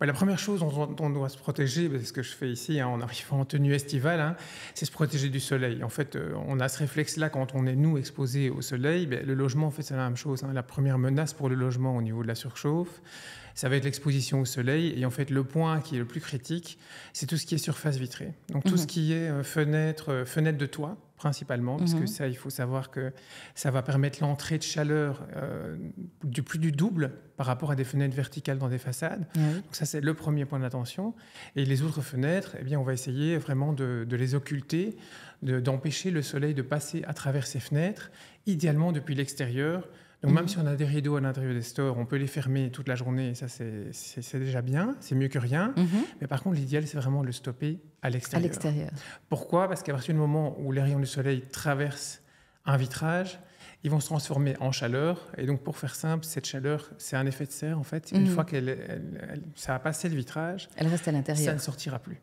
La première chose dont on doit se protéger, c'est ce que je fais ici hein, en arrivant en tenue estivale, hein, c'est se protéger du soleil. En fait, euh, on a ce réflexe-là quand on est, nous, exposés au soleil. Ben, le logement, en fait, c'est la même chose. Hein. La première menace pour le logement au niveau de la surchauffe, ça va être l'exposition au soleil. Et en fait, le point qui est le plus critique, c'est tout ce qui est surface vitrée. Donc, tout ce mhm. qui est euh, fenêtre, euh, fenêtre de toit, principalement, parce que mhm. ça, il faut savoir que ça va permettre l'entrée de chaleur euh, du plus du double par rapport à des fenêtres verticales dans des façades. Donc ça, c'est le premier point d'attention. Et les autres fenêtres, eh bien, on va essayer vraiment de, les occulter, d'empêcher le soleil de passer à travers ces fenêtres, idéalement depuis l'extérieur, donc même mhm. si on a des rideaux à l'intérieur des stores, on peut les fermer toute la journée, ça c'est déjà bien, c'est mieux que rien. Mhm. Mais par contre, l'idéal, c'est vraiment de le stopper à l'extérieur. À l'extérieur. Pourquoi? Parce qu'à partir du moment où les rayons du soleil traversent un vitrage, ils vont se transformer en chaleur. Et donc, pour faire simple, cette chaleur, c'est un effet de serre, en fait. Une mhm. fois qu'elle ça a passé le vitrage, elle reste à l'intérieur. Ça ne sortira plus.